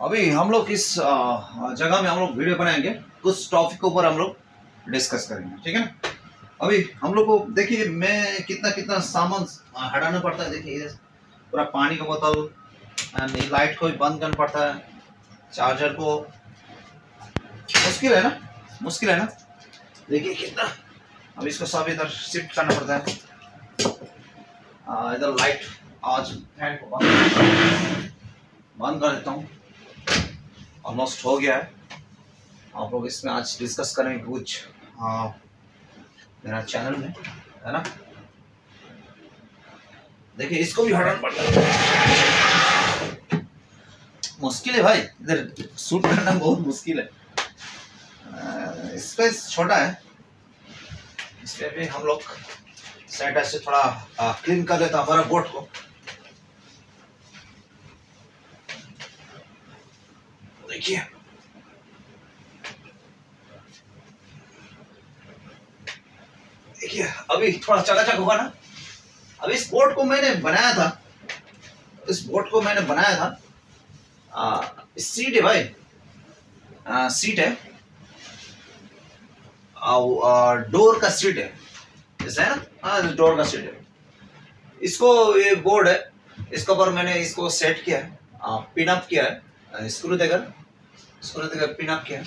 अभी हम लोग इस जगह में हम लोग वीडियो बनाएँगे। कुछ टॉपिक के ऊपर हम लोग डिस्कस करेंगे, ठीक है? ना अभी हम लोग को, देखिए, मैं कितना कितना सामान हटाना पड़ता है, देखिए पूरा पानी का बोतल ये लाइट को भी बंद करना पड़ता है चार्जर को। मुश्किल है ना? मुश्किल है ना? देखिए, कितना। अब इसको सब इधर शिफ्ट करना पड़ता है। इधर लाइट आज फ़ैन को बंद बंद कर देता हूँ। ऑलमोस्ट हो गया है। आप लोग इसमें आज डिस्कस करेंगे कुछ मेरा चैनल में, है ना? देखिए, इसको भी हटाना पड़ता है। मुश्किल है भाई, इधर सूट करना बहुत मुश्किल है। स्पेस छोटा है। इस पे भी हम लोग सेंटर से थोड़ा क्लीन कर देता हमारा बोट को। देखिए देखिए अभी थोड़ा चकाचक होगा ना? अब इस बोट को मैंने बनाया था। इस बोट को मैंने बनाया था। आ, सीट है भाई। आ, सीट है। डोर का सीट है। जैसे है ना? हाँ डोर का सीट है। इसको ये बोर्ड है। इसके ऊपर मैंने इसको सेट किया है। पिन अप किया है। स्क्रू देकर स्क्रू देकर पिन अप किया।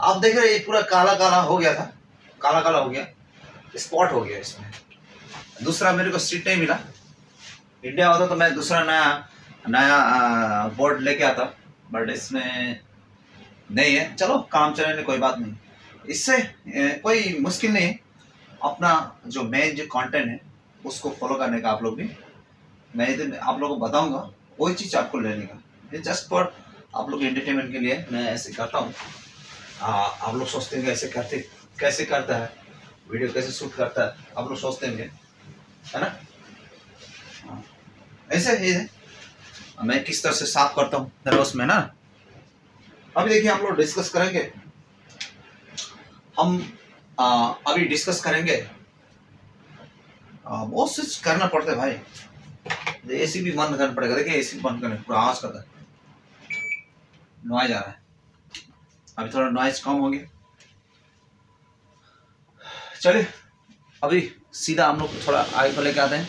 आप देख रहे ये पूरा काला काला हो गया था। काला काला हो गया। स्पॉट हो गया इसमें। दूसरा मेरे को सीट नहीं मिला। इंडिया होता तो मैं दूसरा नया नया बोर्ड लेके आता। बट इसमें नहीं है। चलो, काम चलेने कोई बात नहीं। इससे कोई मुश्किल नहीं अपना जो मेन जो कंटेंट है, उसको फॉलो करने का आप लोग भी। मैं आप लोगों को बताऊँगा वही चीज़ आपको लेने का। जस्ट फॉर आप लोग एंटरटेनमेंट के लिए मैं ऐसे करता हूँ। आप लोग सोचते हैं ऐसे करते कैसे करता है? वीडियो कैसे शूट करता है? आप लोग सोचते होंगे है ना? हाँ। ऐसे ही है। मैं किस तरह से साफ़ करता हूँ? नर्वस में ना। अभी देखिए हम लोग डिस्कस करेंगे। हम आ, अभी डिस्कस करेंगे। बहुत कुछ करना पड़ता है भाई। ए सी भी बंद करना पड़ेगा। देखिए एसी बंद करने पूरा आवाज़ करता है नॉइज़ आ रहा है। अभी थोड़ा नॉइज़ कम हो गया। चलिए, अभी सीधा हम लोग थोड़ा आगे को लेके आते हैं।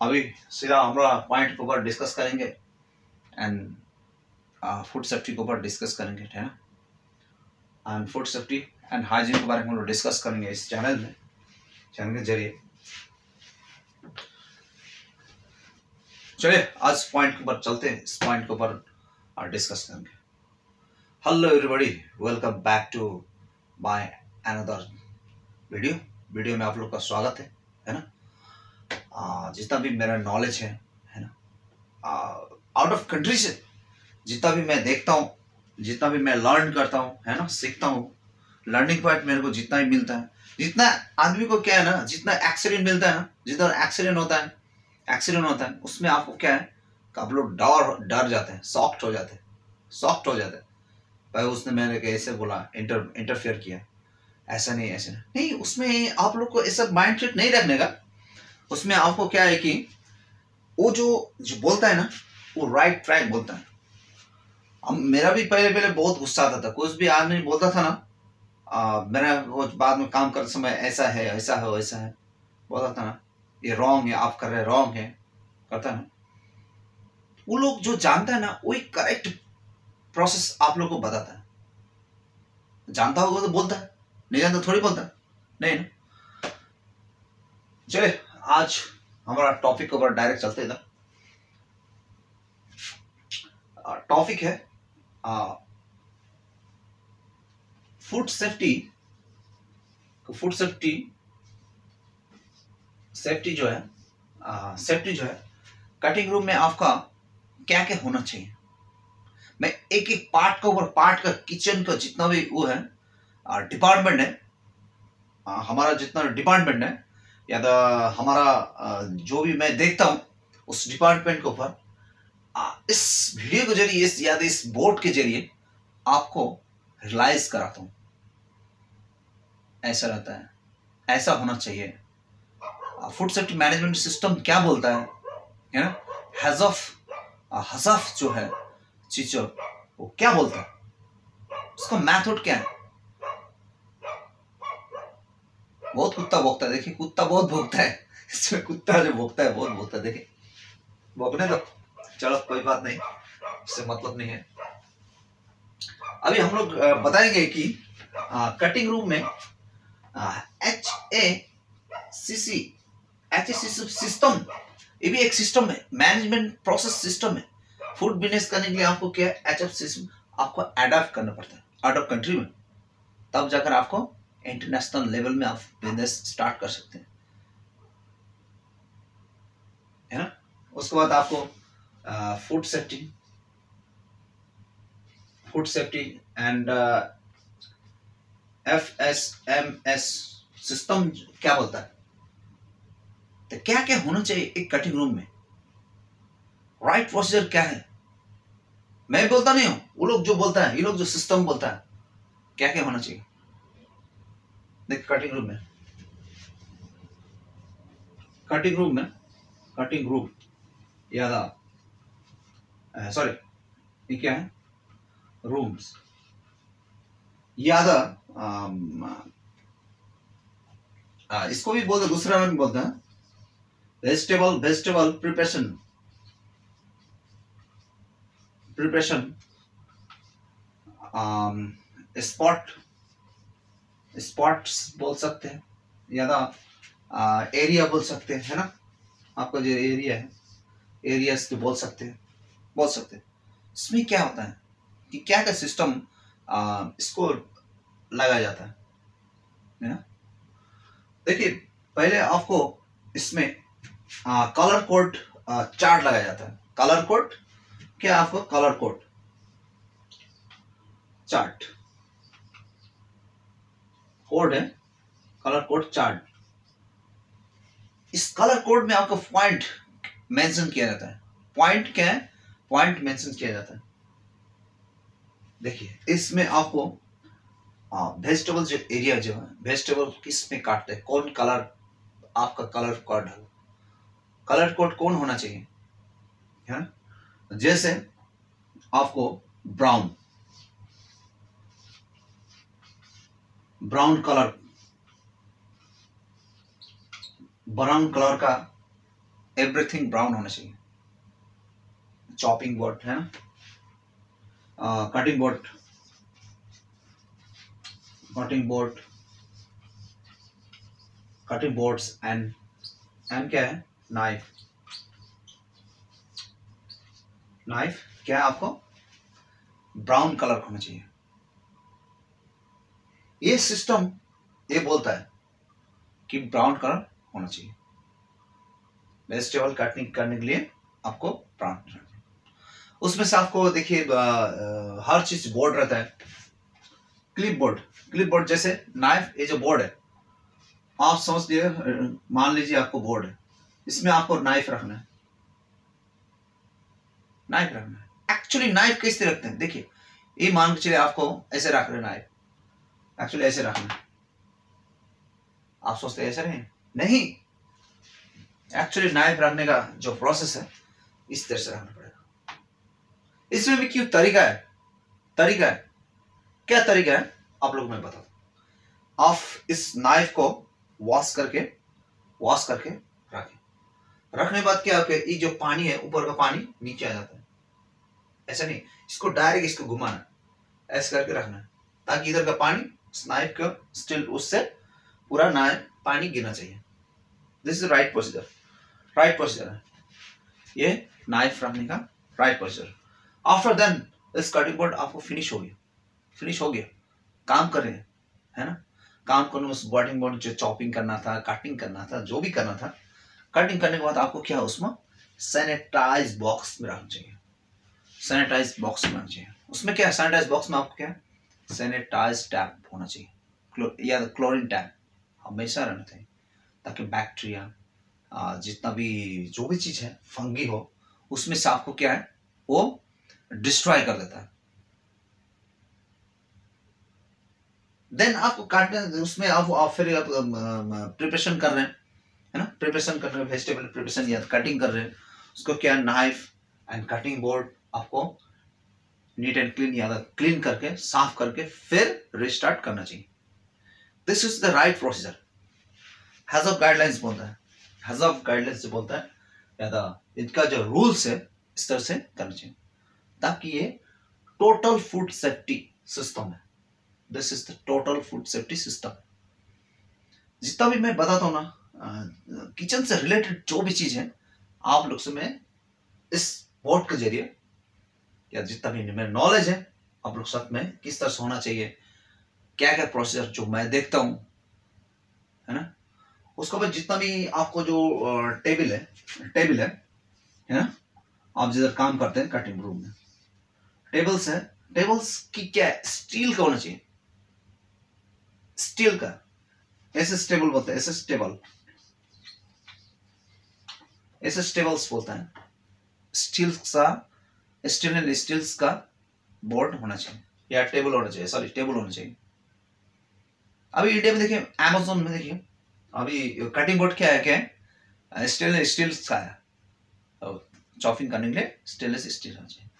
अभी सीधा हम लोग पॉइंट के ऊपर डिस्कस करेंगे एंड फ़ूड सेफ्टी के ऊपर डिस्कस करेंगे है ना? And food safety and hygiene के बारे में हम लोग डिस्कस करेंगे इस चैनल में। चैनल के ज़रिए। चलिए, आज पॉइंट के ऊपर चलते हैं। इस पॉइंट के ऊपर डिस्कस करेंगे hello everybody welcome back to my another video video में आप लोग का स्वागत है है ना? जितना भी मेरा नॉलेज है है ना? आउट ऑफ़ कंट्री से जितना भी मैं देखता हूँ, जितना भी मैं लर्न करता हूँ, है ना? सीखता हूँ लर्निंग पॉइंट मेरे को जितना ही मिलता है, जितना आदमी को क्या है ना, जितना एक्सीडेंट मिलता है ना, जितना एक्सीडेंट होता है एक्सीडेंट होता है, उसमें आपको क्या है आप लोग डर डर जाते हैं सॉफ्ट हो जाते हैं सॉफ्ट हो जाते हैं। भाई उसने मैंने कैसे बोला इंटर इंटरफेयर किया। ऐसा नहीं ऐसा नहीं। नहीं उसमें आप लोग को ऐसा माइंड सेट नहीं रखने का। उसमें आपको क्या है कि वो जो जो बोलता है ना वो राइट ट्रैक बोलता है। हम मेरा भी पहले पहले बहुत गुस्सा आता था। कुछ भी आदमी बोलता था ना आ, मेरा वो बाद में काम करते समय ऐसा है ऐसा है वैसा है। बोलता था ना ये रॉन्ग है आप कर रहे रॉन्ग है। करता ना। वो लोग जो जानता है ना वही करेक्ट प्रोसेस आप लोग को बताता है। जानता होगा तो बोलता है, नहीं जानता थोड़ी बोलता है। नहीं ना? चले आज हमारा टॉपिक के ऊपर डायरेक्ट चलते इधर। टॉपिक है food safety food safety safety जो है सेफ्टी जो है कटिंग रूम में आपका क्या क्या होना चाहिए? मैं एक एक पार्ट के ऊपर पार्ट का किचन का जितना भी वो है डिपार्टमेंट है आ, हमारा जितना डिपार्टमेंट है या तो हमारा आ, जो भी मैं देखता हूँ उस डिपार्टमेंट के ऊपर इस वीडियो के ज़रिए इस या इस बोर्ड के ज़रिए आपको रियलाइज़ कराता हूँ। ऐसा रहता है। ऐसा होना चाहिए। फ़ूड सेफ्टी मैनेजमेंट सिस्टम क्या बोलता है? ना? हैजफ हजफ जो है चीचो वो क्या बोलता है? उसका मैथड क्या है? बहुत कुत्ता भोगता है देखिए कुत्ता बहुत भोगता है। इसमें कुत्ता जो भोगता है बहुत भोगता है देखिए। भोगने दो। चलो कोई बात नहीं इससे मतलब नहीं है। अभी हम लोग बताएँगे कि आ, कटिंग रूम में H A C C H A system ये भी एक सिस्टम है मैनेजमेंट प्रोसेस सिस्टम है। फ़ूड बिज़नेस करने के लिए आपको क्या एच एफ़ सिस्टम आपको अडॉप्ट करना पड़ता है। आउट ऑफ़ कंट्री में। तब जाकर आपको इंटरनेशनल लेवल में आप बिज़नेस स्टार्ट कर सकते हैं। है ना? उसके बाद आपको food safety food safety and F S M S system क्या बोलता है? तो क्या क्या होना चाहिए एक कटिंग रूम में? राइट प्रोसीजर क्या है? मैं बोलता नहीं हूँ, वो लोग जो बोलता है, ये लोग जो सिस्टम बोलता है क्या क्या होना चाहिए? देख कटिंग रूम में। कटिंग रूम में कटिंग रूम, याद सॉरी क्या है? रूम्स याद इसको भी बोलते दूसरा में बोलते हैं। Vegetable vegetable preparation preparation spot spots बोल सकते हैं, या एरिया बोल सकते हैं, है ना? आपका जो एरिया है एरियाज़ तो बोल सकते हैं, बोल सकते हैं। इसमें क्या होता है कि क्या क्या सिस्टम इसको लगाया जाता है है ना? देखिए, पहले आपको इसमें कलर कोड चार्ट लगाया जाता है। कलर कोड क्या आपको कलर कोड चार्ट कोड है कलर कोड चार्ट इस कलर कोड में आपका पॉइंट मेंशन किया जाता है। पॉइंट क्या है? पॉइंट मेंशन किया जाता है। देखिए, इसमें आपको वेजिटेबल जो एरिया जो है वेजिटेबल किसमें काटते हैं? कौन कलर आपका कलर कोड है? कलर कोड कौन होना चाहिए? है जैसे आपको brown brown colour brown colour का एवरीथिंग ब्राउन होना चाहिए। चॉपिंग बोर्ड है ना? Cutting board cutting board cutting boards and and क्या है? नाइफ नाइफ क्या है आपको? ब्राउन कलर होना चाहिए। ये सिस्टम ये बोलता है कि ब्राउन कलर होना चाहिए। वेजिटेबल कटिंग करने के लिए आपको ब्राउन उसमें से आपको देखिए हर चीज़ बोर्ड रहता है। क्लिप बोर्ड क्लिप बोर्ड जैसे नाइफ ये जो बोर्ड है, आप समझ लिए मान लीजिए आपको बोर्ड है। इसमें आपको नाइफ रखना है। नाइफ रखना है। एक्चुअली नाइफ कैसे रखते हैं? देखिए, ये मान के चलिए आपको ऐसे रख रहे नाइफ एक्चुअली ऐसे रखना आप सोचते ऐसे नहीं नहीं। एक्चुअली नाइफ रखने का जो प्रोसेस है, इस तरह से रखना पड़ेगा। इसमें भी क्यों? तरीका है। तरीका है। क्या तरीका है? आप लोग मैं बता दू आप इस नाइफ को वॉश करके वॉश करके रखने के बाद क्या आपके ये जो पानी है, ऊपर का पानी नीचे आ जाता है। ऐसा नहीं, इसको डायरेक्ट इसको घुमाना ऐसे करके रखना ताकि इधर का पानी नाइफ का स्टिल उससे पूरा नाइफ पानी गिरना चाहिए। This is right procedure right procedure है। ये नाइफ रखने का राइट प्रोसीजर आफ्टर देन इस कटिंग बोर्ड आपको फिनिश हो गया। फिनिश हो गया। काम कर रहे हैं, है ना? काम करने उस बॉडिंग बोर्ड जो चॉपिंग करना था कटिंग करना था, जो भी करना था कटिंग करने के बाद आपको क्या है उसमें? सैनिटाइज बॉक्स में रखना चाहिए। सैनिटाइज बॉक्स में रखना चाहिए। उसमें क्या है? सैनिटाइज बॉक्स में आपको क्या है? सैनिटाइज टैप होना चाहिए। या क्लोरीन टैप हमेशा रहना चाहिए। ताकि बैक्टीरिया जितना भी जो भी चीज़ है फंगी हो उसमें से आपको क्या है? वो डिस्ट्रॉय कर देता है। देन आपको काटने उसमें आप, आप फिर आप प्रिपरेशन कर रहे हैं। है ना? प्रिपरेशन कर रहे वेजिटेबल प्रिपरेशन या कटिंग कर रहे उसको क्या नाइफ एंड कटिंग बोर्ड आपको नीट एंड क्लीन या क्लीन करके, साफ़ करके फिर रिस्टार्ट करना चाहिए। This is the right procedure has of guidelines बोलता है। हैज़ ऑफ़ गाइडलाइंस जो बोलता है या इनका जो रूल्स है, इस तरह से करना चाहिए। ताकि ये टोटल फ़ूड सेफ्टी सिस्टम है। This is the total food safety system जितना भी मैं बताता हूँ ना किचन से रिलेटेड जो भी चीज़ है, आप लोग से मैं इस बोर्ड के ज़रिए, या जितना भी मेरा नॉलेज है, आप लोग साथ में किस तरह से होना चाहिए क्या क्या प्रोसीजर जो मैं देखता हूँ, है ना? उसके बाद जितना भी आपको जो टेबल है टेबल है है ना? आप जिधर काम करते हैं कटिंग रूम में। टेबल्स है टेबल्स की क्या स्टील का होना चाहिए। स्टील का। एस एस टेबल बोलते हैं S S table S S tables बोलता है। स्टील का स्टेनलेस स्टील्स का बोर्ड होना चाहिए। या टेबल होना चाहिए सॉरी टेबल होना चाहिए। अभी इंडिया में देखिए अमेजोन में देखिए, अभी कटिंग बोर्ड क्या है क्या है? स्टेनलेस स्टील्स का है। चॉपिंग करने के लिए स्टेनलेस स्टील होना चाहिए।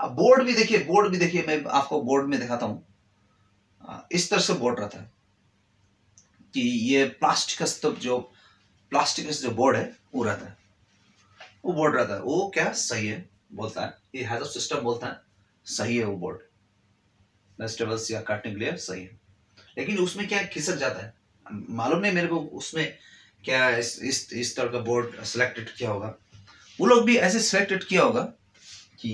अब बोर्ड भी देखिए बोर्ड भी देखिए, मैं आपको बोर्ड में दिखाता हूँ। इस तरह से बोर्ड रहता है। कि ये प्लास्टिक स्तंभ जो प्लास्टिक जो बोर्ड है, वो रहता है। वो बोर्ड रहता है वो क्या? सही है? बोलता है, ये हैज़ सिस्टम बोलता है, सही है वो बोर्ड वेजिटेबल्स या काटने के लिए सही है। लेकिन उसमें क्या खिसक जाता है? मालूम नहीं मेरे को उसमें क्या इस इस इस तरह का बोर्ड सिलेक्टेड किया होगा। वो लोग भी ऐसे सिलेक्टेड किया होगा कि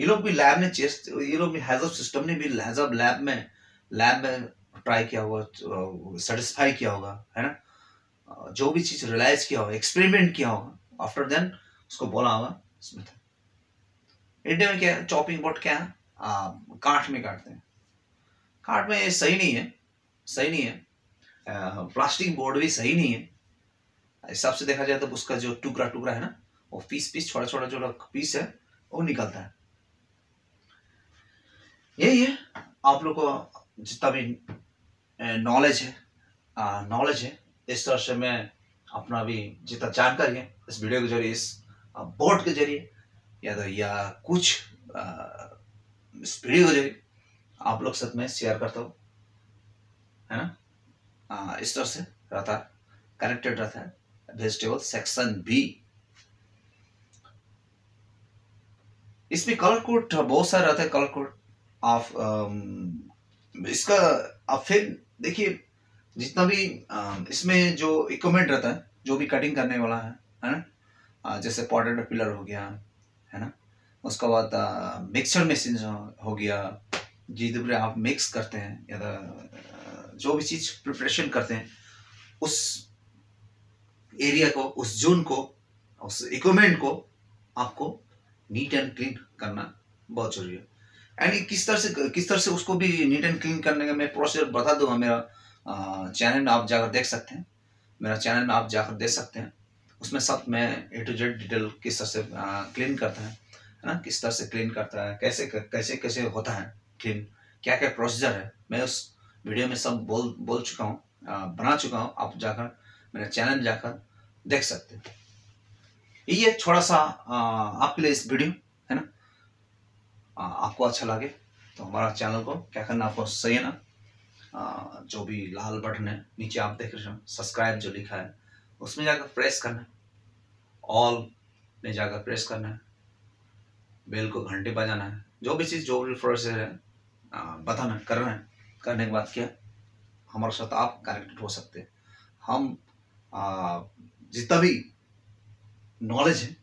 ये लोग भी लैब में चेस्ट ये लोग भी हैजअप सिस्टम ने भी हैजअप लैब में लैब में ट्राई किया होगा सेटिस्फाई किया होगा, है ना? जो भी चीज़ रियलाइज़ किया होगा एक्सपेरिमेंट किया होगा। आफ्टर देन उसको बोला होगा इसमें था। इंडिया में क्या चॉपिंग बोर्ड क्या है काठ में काटते हैं। काठ में सही नहीं है, सही नहीं है। प्लास्टिक बोर्ड भी सही नहीं है। हिसाब से देखा जाए तो उसका जो टुकड़ा टुकड़ा है ना, वो पीस पीस छोटा छोटा जो पीस है, वो निकलता है। यही है। आप लोग को जितना भी नॉलेज है नॉलेज है, इस तरह से मैं अपना भी जितना जानकारी है, इस वीडियो के ज़रिए इस बोर्ड के ज़रिए या तो या कुछ वीडियो के ज़रिए आप लोग साथ में शेयर करता हूँ। है ना? आ, इस तरह से रहता है कनेक्टेड रहता है वेजिटेबल सेक्शन बी इसमें कलर कोड बहुत सारे रहता है कलर कोड आप इसका आप फिर देखिए जितना भी इसमें जो इक्विपमेंट रहता है जो भी कटिंग करने वाला है है ना? जैसे पॉटेटो पिलर हो गया, है ना? उसके बाद मिक्सर मशीन हो गया, जिधर आप मिक्स करते हैं, या जो भी चीज़ प्रिपरेशन करते हैं, उस एरिया को, उस जोन को, उस इक्विपमेंट को आपको नीट एंड क्लीन करना बहुत ज़रूरी है। यानी किस तरह से, किस तरह से उसको भी नीट एंड क्लीन करने का मैं प्रोसीजर बता दूँगा मेरा चैनल में आप जाकर देख सकते हैं। मेरा चैनल में आप जाकर देख सकते हैं। उसमें सब मैं ए टू जेड डिटेल किस तरह से क्लीन करता है है ना? किस तरह से क्लीन करता है, कैसे कैसे कैसे होता है क्लीन क्या क्या प्रोसीजर है, मैं उस वीडियो में सब बोल बोल चुका हूँ बना चुका हूँ। आप जाकर, मेरे चैनल जाकर देख सकते हैं। ये छोटा सा आपके लिए इस वीडियो है ना? आपको अच्छा लगे तो हमारा चैनल को, क्या करना आपको सही है ना? जो भी लाल बटन है, नीचे आप देख रहे हो सब्सक्राइब जो लिखा है उसमें जाकर प्रेस करना। है ऑल में जाकर प्रेस करना। है बेल को घंटे बजाना है। जो भी चीज़, जो भी प्रोसेस है बताना, करना है। करने के बाद क्या? हमारे साथ आप कनेक्टेड हो सकते हैं। हम जितना भी नॉलेज है,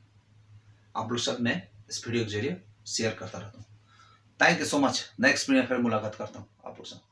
आप लोग साथ मैं इस वीडियो के ज़रिए शेयर करता रहता हूँ। Thank you so much next video फिर मुलाकात करता हूँ आप लोग से।